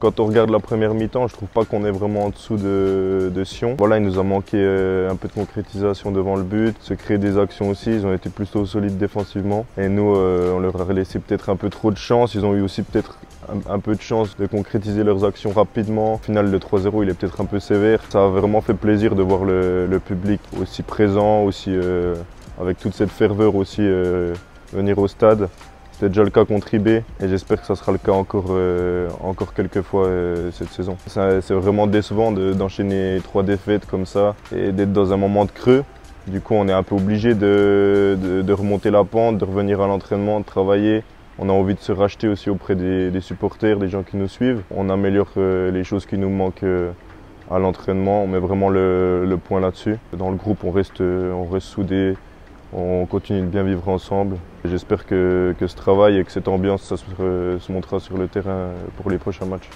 Quand on regarde la première mi-temps, je trouve pas qu'on est vraiment en dessous de, Sion. Voilà, il nous a manqué euh, un peu de concrétisation devant le but, se créer des actions aussi. Ils ont été plutôt solides défensivement. Et nous, euh, on leur a laissé peut-être un peu trop de chance. Ils ont eu aussi peut-être un, peu de chance de concrétiser leurs actions rapidement. Au final, le 3-0, il est peut-être un peu sévère. Ça a vraiment fait plaisir de voir le, public aussi présent, aussi euh, avec toute cette ferveur aussi venir au stade. C'était déjà le cas contre IB et j'espère que ça sera le cas encore, euh, encore quelques fois euh, cette saison. C'est vraiment décevant d'enchaîner trois défaites comme ça et d'être dans un moment de creux. Du coup, on est un peu obligé de, remonter la pente, de revenir à l'entraînement, de travailler. On a envie de se racheter aussi auprès des, supporters, des gens qui nous suivent. On améliore euh, les choses qui nous manquent à l'entraînement. On met vraiment le, point là-dessus. Dans le groupe, on reste, on reste soudés. On continue de bien vivre ensemble. J'espère que, ce travail et que cette ambiance, se, se montrera sur le terrain pour les prochains matchs.